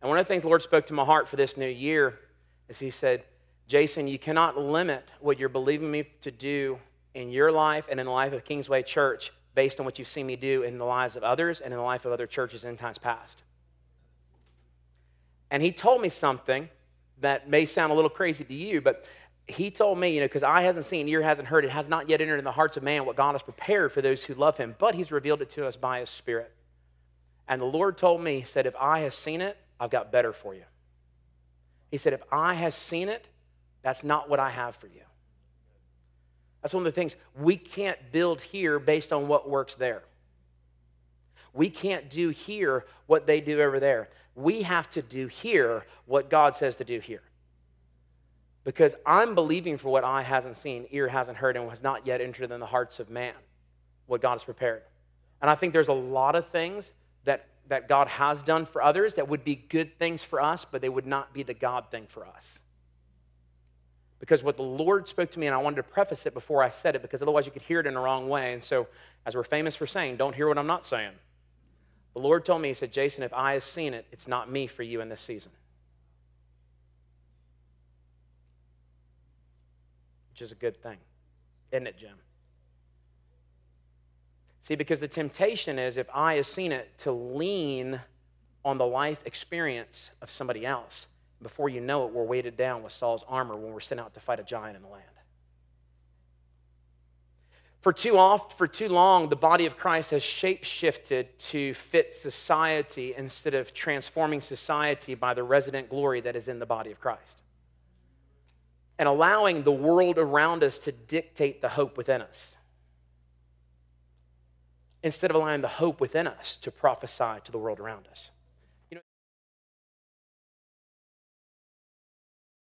And one of the things the Lord spoke to my heart for this new year is He said, Jason, you cannot limit what you're believing me to do in your life and in the life of Kingsway Church based on what you've seen me do in the lives of others and in the life of other churches in times past. And he told me something that may sound a little crazy to you, but he told me, you know, because eye hasn't seen, ear hasn't heard, it has not yet entered in the hearts of man what God has prepared for those who love him, but he's revealed it to us by his spirit. And the Lord told me, he said, if eye has seen it, I've got better for you. He said, if eye has seen it, that's not what I have for you. That's one of the things we can't build here based on what works there. We can't do here what they do over there. We have to do here what God says to do here. Because I'm believing for what eye hasn't seen, ear hasn't heard, and has not yet entered in the hearts of man, what God has prepared. And I think there's a lot of things that, that God has done for others that would be good things for us, but they would not be the God thing for us. Because what the Lord spoke to me, and I wanted to preface it before I said it, because otherwise you could hear it in the wrong way. And so, as we're famous for saying, don't hear what I'm not saying. The Lord told me, He said, Jason, if I have seen it, it's not me for you in this season. Which is a good thing, isn't it, Jim? See, because the temptation is if I have seen it to lean on the life experience of somebody else. Before you know it, we're weighted down with Saul's armor when we're sent out to fight a giant in the land. For too oft, for too long, the body of Christ has shape shifted to fit society instead of transforming society by the resident glory that is in the body of Christ. And allowing the world around us to dictate the hope within us. Instead of allowing the hope within us to prophesy to the world around us.